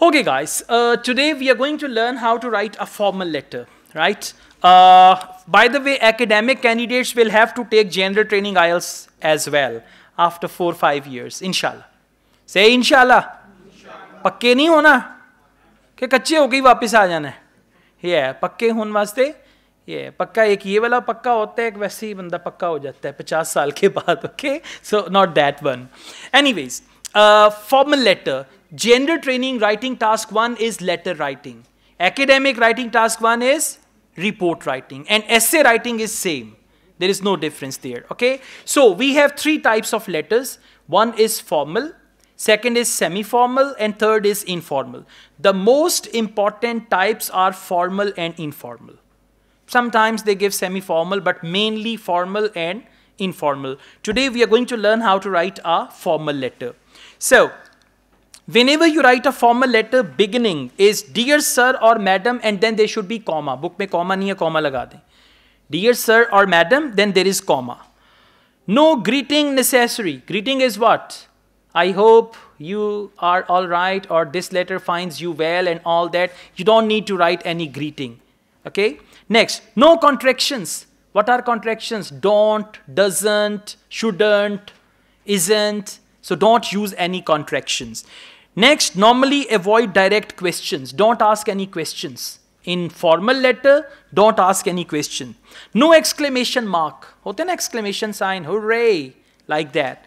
Okay, guys, uh, today we are going to learn how to write a formal letter, right? Uh, by the way, academic candidates will have to take general training IELTS as well after four five years, inshallah. Say inshallah. पक्के नहीं होना कि कच्चे हो गई वापस आ जाना है ये है पक्के होने वास्ते ये पक्का एक ये वाला पक्का होता है एक वैसे ही बंदा पक्का हो जाता है पचास साल के बाद okay so not that one anyways formal letter general training writing task 1 is letter writing. Academic writing task 1 is report writing. And essay writing is same. There is no difference there okay? So we have three types of letters. One is formal second is semi formal and third is informal. The most important types are formal and informal. Sometimes they give semi formal but mainly formal and informal. Today we are going to learn how to write a formal letter. So whenever you write a formal letter beginning is dear sir or madam and then there should be comma. Book mein comma nahi hai comma laga dear sir or madam then there is comma. No greeting necessary. Greeting is what? I hope you are all right or this letter finds you well and all that. You don't need to write any greeting. Okay? Next no contractions. What are contractions? Don't doesn't shouldn't isn't. So don't use any contractions Next, normally avoid direct questions. Don't ask any questions. In formal letter, don't ask any question. No exclamation mark. Hote na exclamation sign, hooray, like that.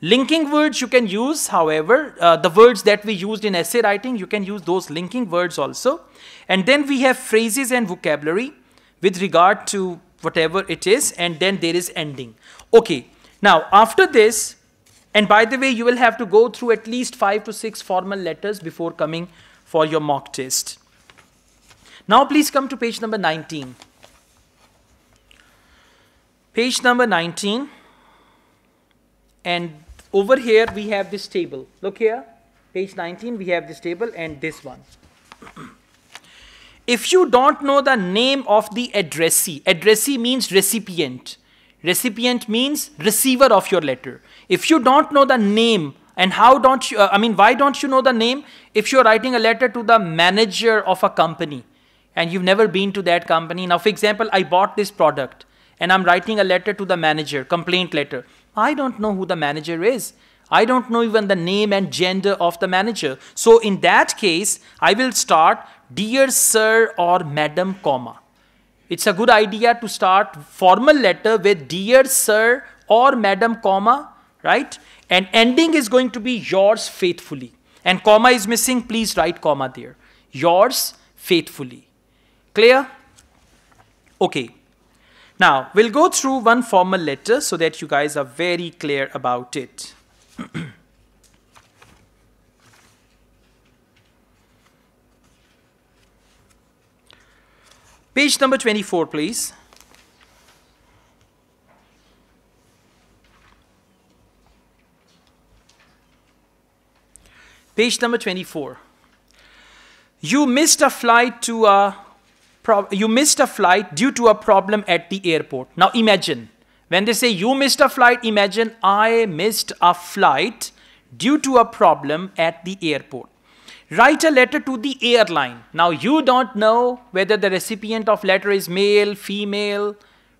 Linking words you can use, however, uh, the words that we used in essay writing, you can use those linking words also. And then we have phrases and vocabulary with regard to whatever it is, and then there is ending. Okay, now after this, and by the way, you will have to go through at least five to six formal letters before coming for your mock test. Now please come to page number 19. Page number 19. And over here we have this table. Look here, page 19, we have this table and this one. if you don't know the name of the addressee, addressee means recipient. Recipient means receiver of your letter. If you don't know the name, and how don't you, uh, I mean, why don't you know the name? If you're writing a letter to the manager of a company and you've never been to that company. Now, for example, I bought this product and I'm writing a letter to the manager, complaint letter. I don't know who the manager is. I don't know even the name and gender of the manager. So in that case, I will start dear sir or madam comma. It's a good idea to start formal letter with dear sir or madam comma right? And ending is going to be yours faithfully. And comma is missing, please write comma there. Yours faithfully. Clear? Okay. Now, we'll go through one formal letter so that you guys are very clear about it. Page number 24, please. Page number 24. You missed a flight to a you missed a flight due to a problem at the airport. Now imagine when they say you missed a flight, imagine I missed a flight due to a problem at the airport. Write a letter to the airline. Now you don't know whether the recipient of letter is male, female,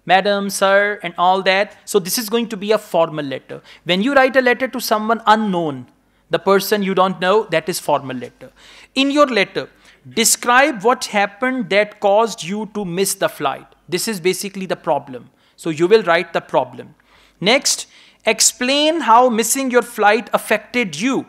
madam, sir, and all that. So this is going to be a formal letter. When you write a letter to someone unknown, the person you don't know, that is formal letter. In your letter, describe what happened that caused you to miss the flight. This is basically the problem. So you will write the problem. Next, explain how missing your flight affected you.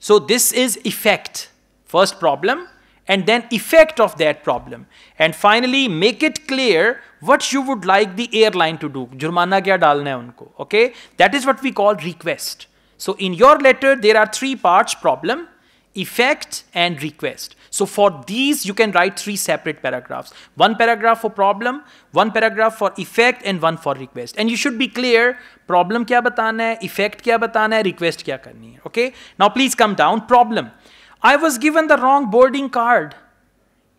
So this is effect. First problem and then effect of that problem. And finally, make it clear what you would like the airline to do. Jurmana kya dalna unko. Okay? That is what we call request. So in your letter, there are three parts, problem, effect, and request. So for these, you can write three separate paragraphs. One paragraph for problem, one paragraph for effect, and one for request. And you should be clear, problem kya batana hai, effect kya batana hai, request kya karni hai. Okay? Now please come down. Problem. I was given the wrong boarding card.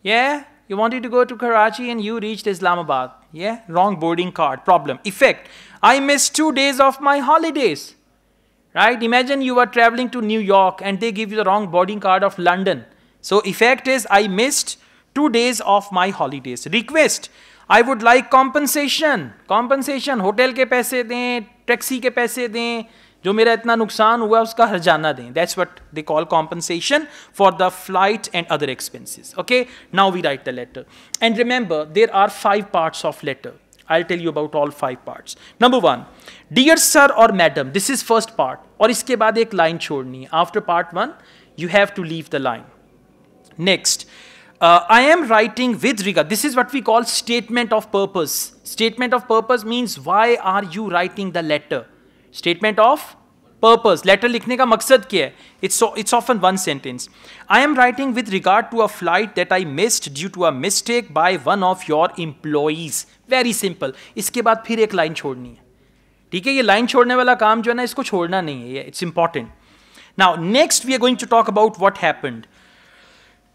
Yeah? You wanted to go to Karachi and you reached Islamabad. Yeah? Wrong boarding card. Problem. Effect. I missed two days of my holidays right? Imagine you are traveling to New York and they give you the wrong boarding card of London. So effect is I missed two days of my holidays. Request, I would like compensation. Compensation, hotel के पैसे दें, taxi के पैसे दें, जो मेरा इतना नुकसान हुआ उसका हरजाना दें that's what they call compensation for the flight and other expenses okay now we write the letter and remember there are five parts of letter I'll tell you about all five parts. Number one, dear sir or madam, this is first part. और इसके बाद एक line छोड़नी है. After part one, you have to leave the line. Next, uh, I am writing with regard. This is what we call statement of purpose. Statement of purpose means why are you writing the letter? Statement of purpose letter लिखने का मकसद क्या है? It's it's often one sentence I am writing with regard to a flight that I missed due to a mistake by one of your employees very simple इसके बाद फिर एक line छोड़नी है। ठीक है, ये लाइन छोड़ने वाला काम जो है ना, इसको छोड़ना नहीं है। It's important now next we are going to talk about what happened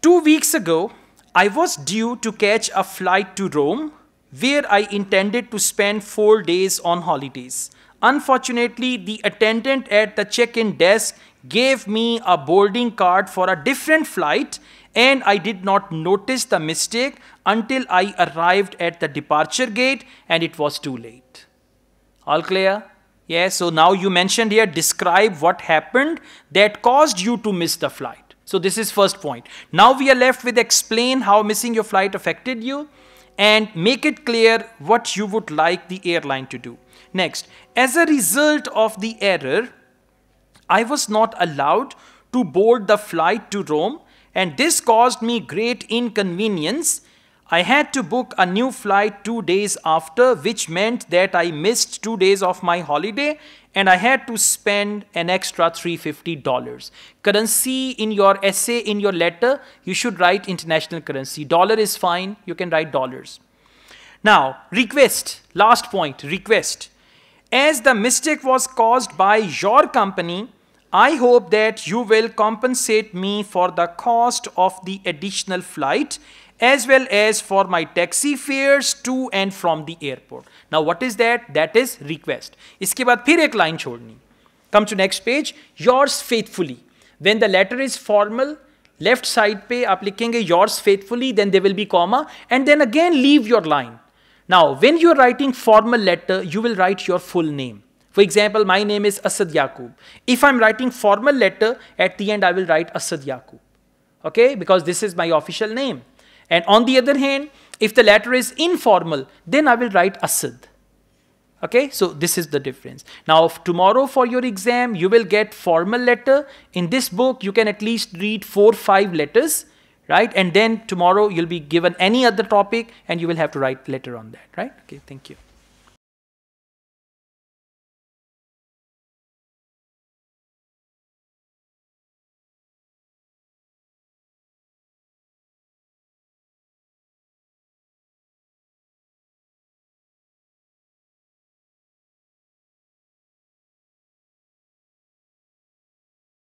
two weeks ago I was due to catch a flight to Rome where I intended to spend four days on holidays. Unfortunately, the attendant at the check-in desk gave me a boarding card for a different flight and I did not notice the mistake until I arrived at the departure gate and it was too late. All clear? Yes, so now you mentioned here, describe what happened that caused you to miss the flight. So this is first point. Now we are left with explain how missing your flight affected you and make it clear what you would like the airline to do. Next, as a result of the error, I was not allowed to board the flight to Rome and this caused me great inconvenience. I had to book a new flight two days after, which meant that I missed two days of my holiday and I had to spend an extra $350. Currency in your essay, in your letter, you should write international currency. Dollar is fine, you can write dollars. Now, request, last point, request. As the mistake was caused by your company, I hope that you will compensate me for the cost of the additional flight as well as for my taxi fares to and from the airport. Now what is that? That is request. इसके बाद फिर एक line छोड़नी. Come to next page. Yours faithfully. When the letter is formal, left side पे आप लिखेंगे yours faithfully, then there will be comma, and then again leave your line. Now, when you're writing formal letter, you will write your full name. For example, my name is Asad Yaqub. If I'm writing formal letter, at the end I will write Asad Yaqub. Okay, because this is my official name. And on the other hand, if the letter is informal, then I will write Asad. Okay, so this is the difference. Now, tomorrow for your exam, you will get formal letter. In this book, you can at least read four, five letters right? And then tomorrow you'll be given any other topic and you will have to write letter on that, right? Okay, thank you.